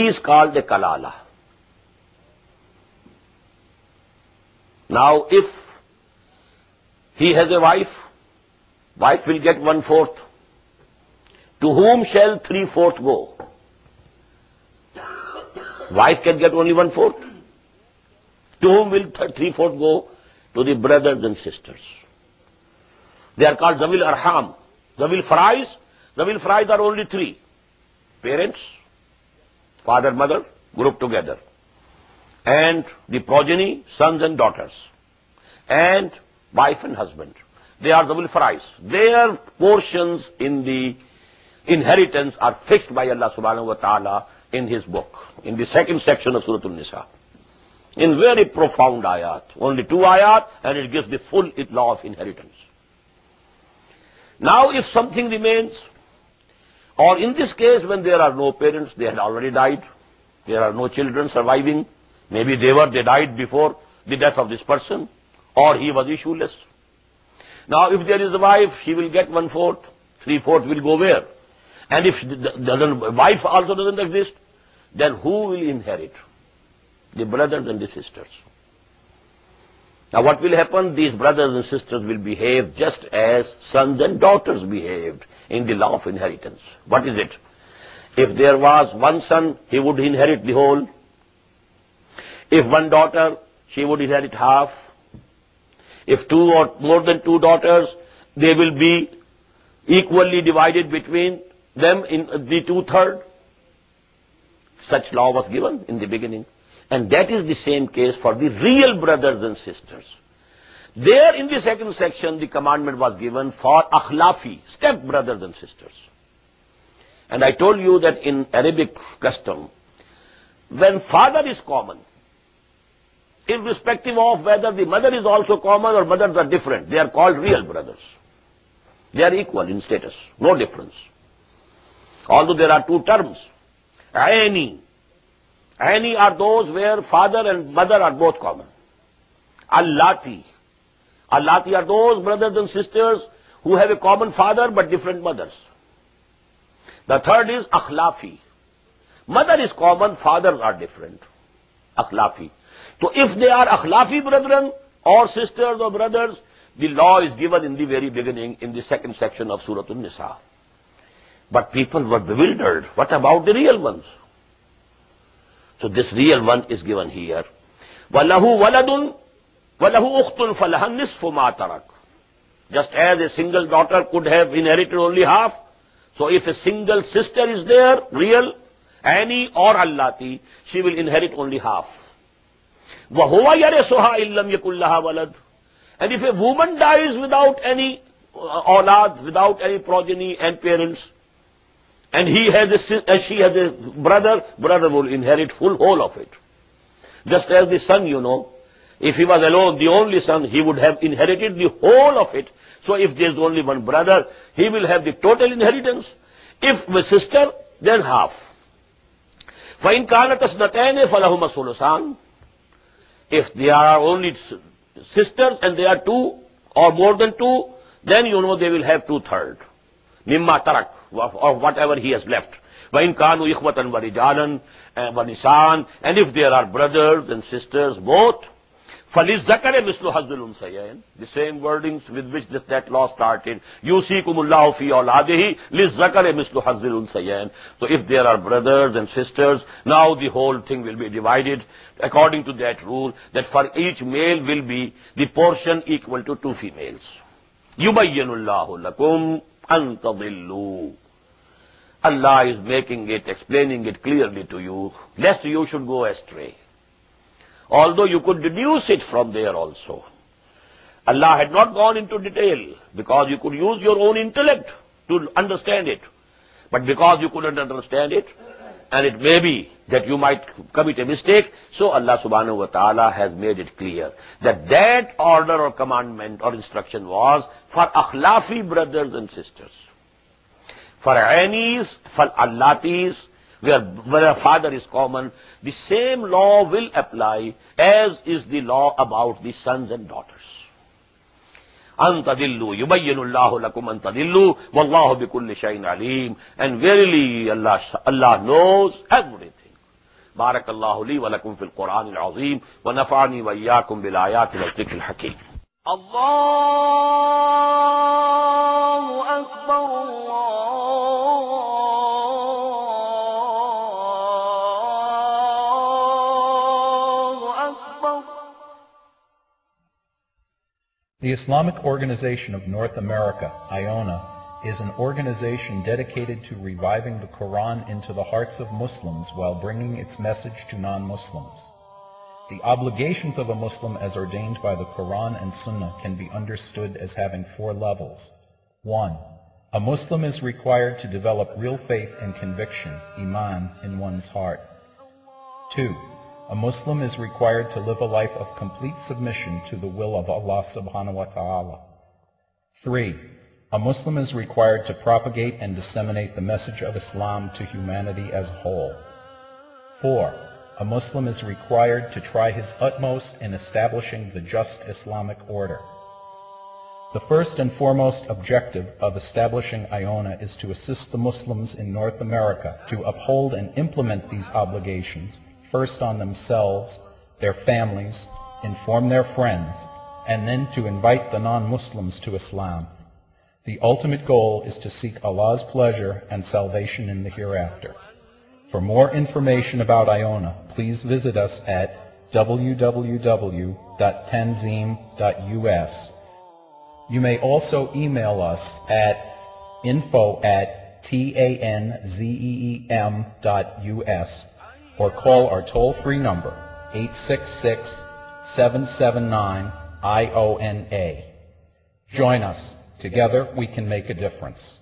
Us called the کلا now if has a wife wife will get one fourth to whom shall three fourth go wife can get only one fourth to whom will three fourth go to the brothers and sisters they are called زمیل ارحام زمیل فرائز زمیل فرائز are only three parents father mother group together and the progeny sons and daughters and wife and husband they are د ول فرائس دے are portions in the inheritance are fixed by Allah صبح تعالیٰ in his book in second section افرۃ السا in very profound آیات only two آیات and it gave the full law of inheritance now is some thus Or in this case, when there are no parents, they had already died, there are no children surviving, maybe they died before the death of this person, or he was issueless. Now if there is a wife, she will get 1/4, 3/4 will go where? And if the wife also doesn't exist, then who will inherit? The brothers and the sisters. Now what will happen? These brothers and sisters will behave just as sons and daughters behaved in the law of inheritance. What is it? If there was one son, he would inherit the whole. If one daughter, she would inherit half. If two or more than two daughters, they will be equally divided between them in the two-thirds. Such law was given in the beginning. And that is the same case for the real brothers and sisters. Second section the commandment was given for اخلافی step brother and sister and I told you then Arabic custom whether is کامنسپیکٹو of whether the mother is also common or mother the different they are called real brothers they are equal inter no difference also there are two terms اینی اینی are those where father and mother are both common آ لا تھی اللہ تی are those brothers and sisters who have a common father but different mothers the third is اخلافی mother is common father are different اخلافی تو if they are اخلافی brethren or sister brother the law is given in the very beginning in second section of سورت ان Nisar but people what wondered what about the real ones so this real one is given here ول اڈ ان اخت الفلح نصف ما ترک just as a single daughter could have inherited only half so if a single sister is there real any اور اللہ تی she will inherit only half وہ ہوا یار سوہا علم یق اللہ ولد and if a woman dies without any اولاد without any progeny and parents and he has a she has a brother brother will inherit full whole of it just as the son you know If he was alone, the only son, he would have inherited the whole of it. So if there is only one brother, he will have the total inheritance. If a sister, then half. فَإِن كَانَتَ سْنَتَيْنِ فَلَهُمَ سُلُسَانِ If they are only sisters and they are two or more than two, then you know they will have two-thirds. مِمَّا تَرَكْ Or whatever he has left. وَإِن كَانُوا إِخْوَةً وَرِجَالًا وَنِسَانِ And if there are brothers and sisters, both, فلیز زکر مسلو حضل الزل السین the same word with which that law start you سی کم اللہ فی اولاد ہی لز زکر مسلو حضل حزل السین تو if there are brothers and sisters now the whole thing will be divided according to that rule that for each male will be the portion equal to two فی یو بین اللہ is making it explaining it clearly to you lest you should go astray although you could use it from there also Allah had not gone to detail because you could use your own intellect to understand it but because you couldn't understand it and it may be though might commit mistake so اللہ سبح و تعالیٰ has made it clear that order or commandment or instruction was for اخلافی brothers and sister for اینیز for Allah where Veer father is common the same law will apply as is the law about the sons and daughters انت دلو یو بینک انتدل بک الشعین علیم and where Allah knows everything بارک اللہ علی و لکم فل قرآر علیم و نفا نیا کم بلایا تلکیم اللہ The Islamic Organization of North America, IONA, is an organization dedicated to reviving the Quran into the hearts of Muslims while bringing its message to non-Muslims. The obligations of a Muslim as ordained by the Quran and Sunnah can be understood as having four levels. 1. A Muslim is required to develop real faith and conviction, Iman, in one's heart. 2. A Muslim is required to live a life of complete submission to the will of Allah subhanahu wa ta'ala. 3. A Muslim is required to propagate and disseminate the message of Islam to humanity as a whole. 4. A Muslim is required to try his utmost in establishing the just Islamic order. The first and foremost objective of establishing IONA is to assist the Muslims in North America to uphold and implement these obligations first on themselves, their families, inform their friends, and then to invite the non-Muslims to Islam. The ultimate goal is to seek Allah's pleasure and salvation in the hereafter. For more information about Iona, please visit us at www.tanzim.us. You may also email us at info at tanzeem.us or call our toll-free number, 866-779-IONA. Join us. Together we can make a difference.